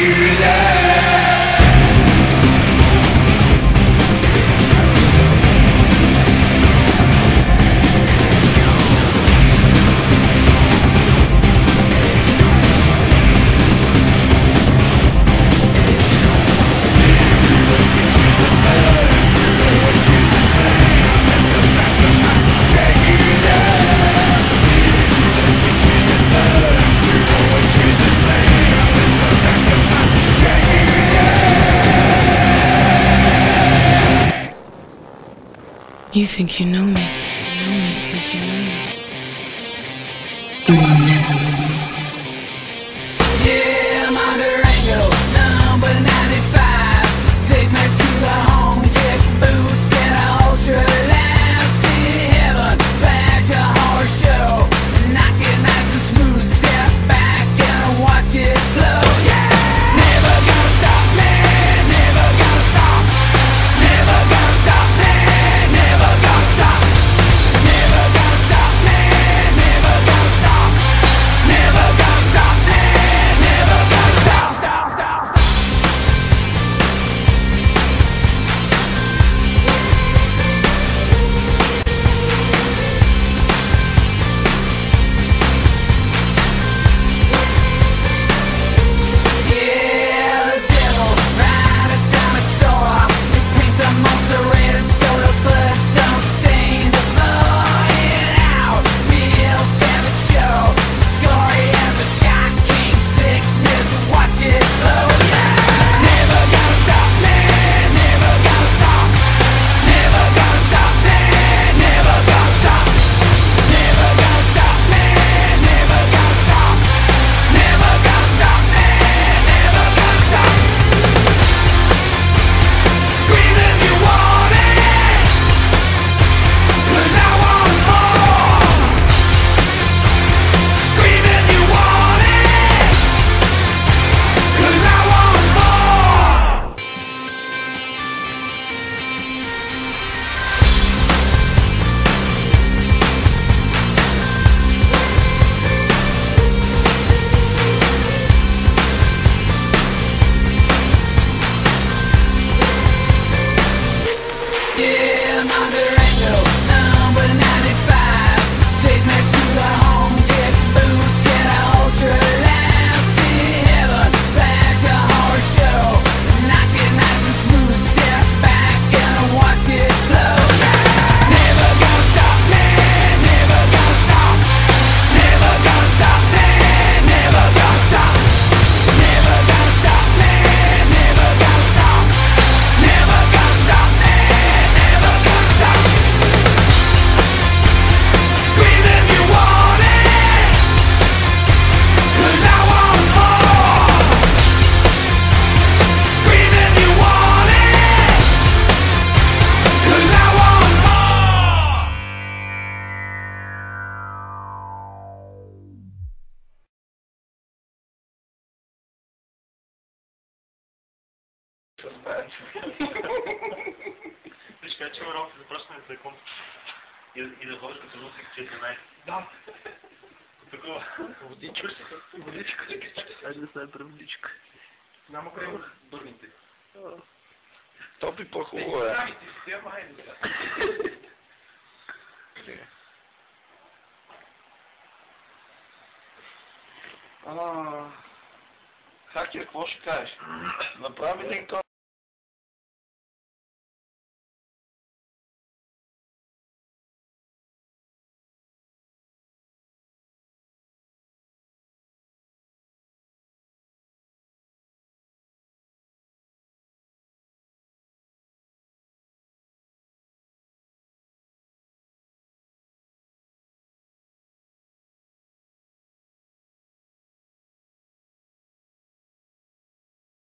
you. You think you know me. You know me, you think you know me. Виж как че малко запръщане на телефон и, и да ходиш като носик 14. Да. Такова. Водичка. Водичка. Айде да се водичка. Няма къде да бърните. То би по-хубаво е. Хакер, какво ще кажеш? Направи ли то